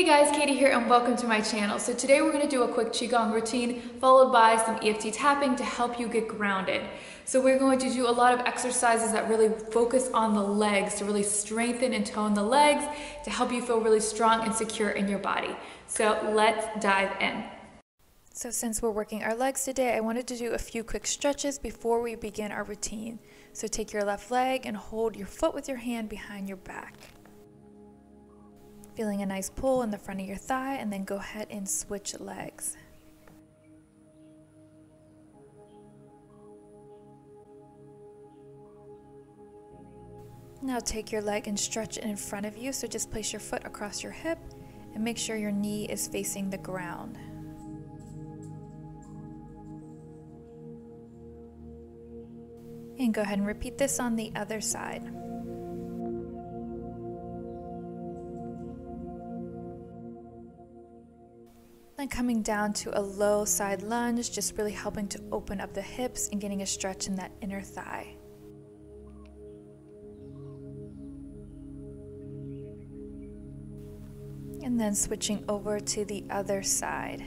Hey guys, Kaity here and welcome to my channel. So today we're going to do a quick Qigong routine followed by some EFT tapping to help you get grounded. So we're going to do a lot of exercises that really focus on the legs to really strengthen and tone the legs to help you feel really strong and secure in your body. So let's dive in. So since we're working our legs today, I wanted to do a few quick stretches before we begin our routine. So take your left leg and hold your foot with your hand behind your back. Feeling a nice pull in the front of your thigh and then go ahead and switch legs. Now take your leg and stretch it in front of you. So just place your foot across your hip and make sure your knee is facing the ground. And go ahead and repeat this on the other side. Then coming down to a low side lunge, just really helping to open up the hips and getting a stretch in that inner thigh. And then switching over to the other side.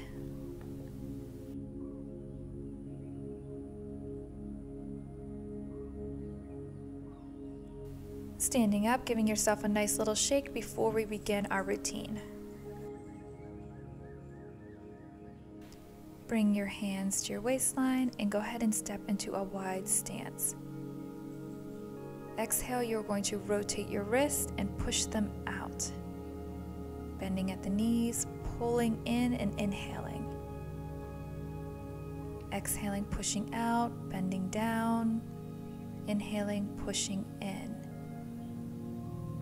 Standing up, giving yourself a nice little shake before we begin our routine. Bring your hands to your waistline and go ahead and step into a wide stance. Exhale, you're going to rotate your wrist and push them out. Bending at the knees, pulling in and inhaling. Exhaling, pushing out, bending down. Inhaling, pushing in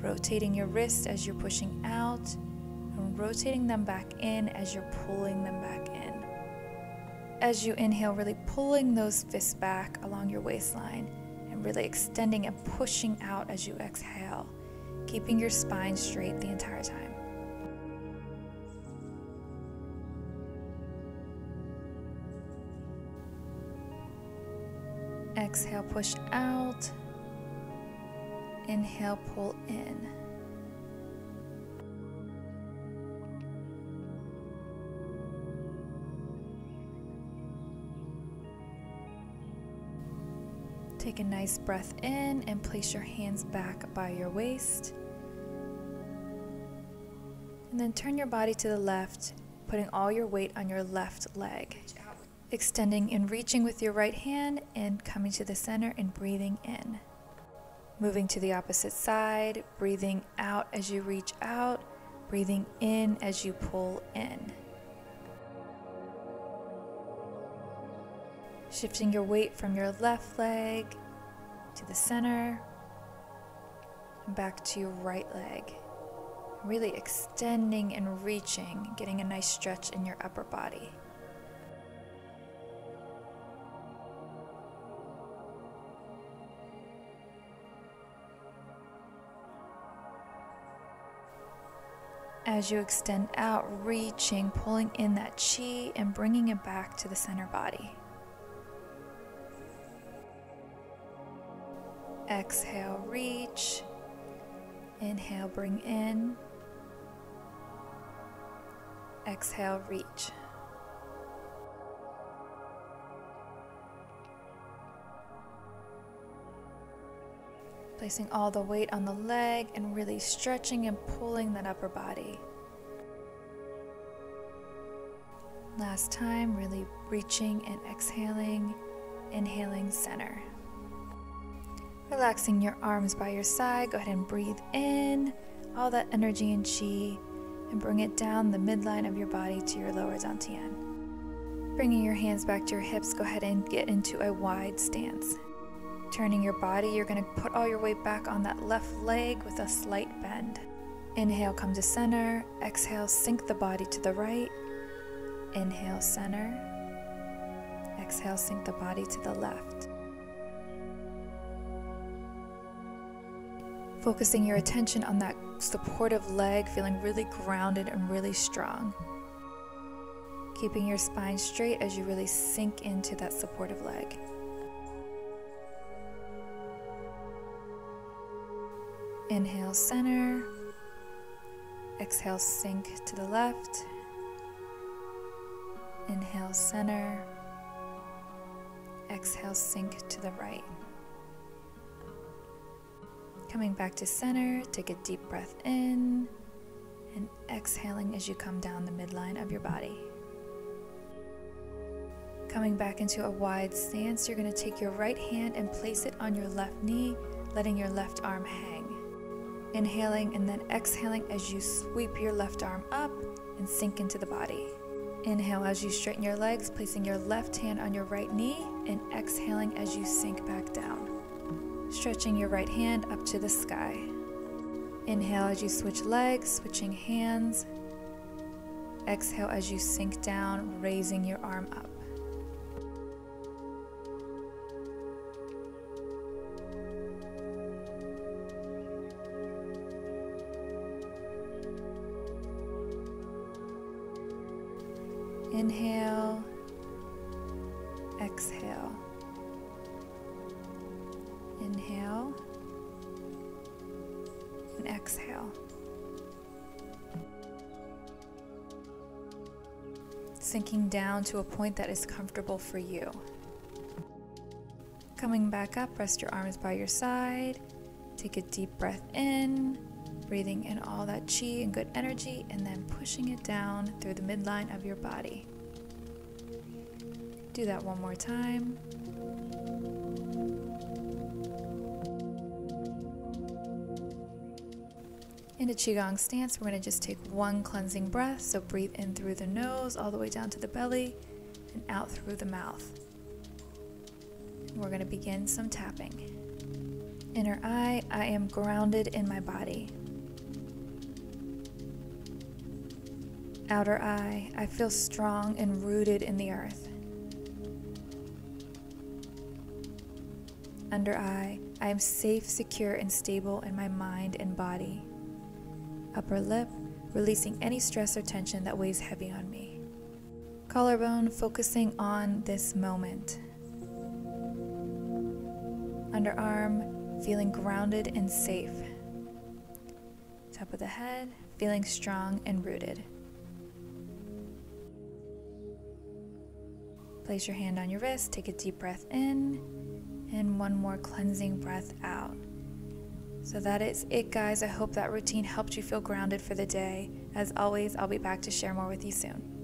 rotating your wrists as you're pushing out, and rotating them back in as you're pulling them back in. As you inhale, really pulling those fists back along your waistline and really extending and pushing out as you exhale, keeping your spine straight the entire time. Exhale, push out. Inhale, pull in. Take a nice breath in and place your hands back by your waist. And then turn your body to the left, putting all your weight on your left leg. Extending and reaching with your right hand and coming to the center and breathing in. Moving to the opposite side, breathing out as you reach out, breathing in as you pull in. Shifting your weight from your left leg to the center and back to your right leg. Really extending and reaching, getting a nice stretch in your upper body. As you extend out, reaching, pulling in that chi and bringing it back to the center body. Exhale, reach. Inhale, bring in. Exhale, reach. Placing all the weight on the leg and really stretching and pulling that upper body. Last time, really reaching and exhaling, inhaling center. Relaxing your arms by your side, go ahead and breathe in all that energy and chi and bring it down the midline of your body to your lower dantian. Bringing your hands back to your hips, go ahead and get into a wide stance. Turning your body, you're going to put all your weight back on that left leg with a slight bend. Inhale, come to center. Exhale, sink the body to the right. Inhale, center. Exhale, sink the body to the left. Focusing your attention on that supportive leg, feeling really grounded and really strong. Keeping your spine straight as you really sink into that supportive leg. Inhale, center. Exhale, sink to the left. Inhale, center. Exhale, sink to the right. Coming back to center, take a deep breath in and exhaling as you come down the midline of your body. Coming back into a wide stance, you're going to take your right hand and place it on your left knee, letting your left arm hang. Inhaling and then exhaling as you sweep your left arm up and sink into the body. Inhale as you straighten your legs, placing your left hand on your right knee, and exhaling as you sink back down. Stretching your right hand up to the sky. Inhale as you switch legs, switching hands. Exhale as you sink down, raising your arm up. Inhale, Inhale and exhale. Sinking down to a point that is comfortable for you. Coming back up, rest your arms by your side. Take a deep breath in breathing in all that chi and good energy, and then pushing it down through the midline of your body. Do that one more time. In a Qigong stance, we're going to just take one cleansing breath. So breathe in through the nose, all the way down to the belly, and out through the mouth. We're going to begin some tapping. Inner eye, I am grounded in my body. outer eye, I feel strong and rooted in the earth. Under eye, I am safe, secure, and stable in my mind and body. Upper lip, releasing any stress or tension that weighs heavy on me. Collarbone, focusing on this moment. Underarm, feeling grounded and safe. Top of the head, feeling strong and rooted. Place your hand on your wrist, take a deep breath in, and one more cleansing breath out. So that is it, guys. I hope that routine helped you feel grounded for the day. As always, I'll be back to share more with you soon.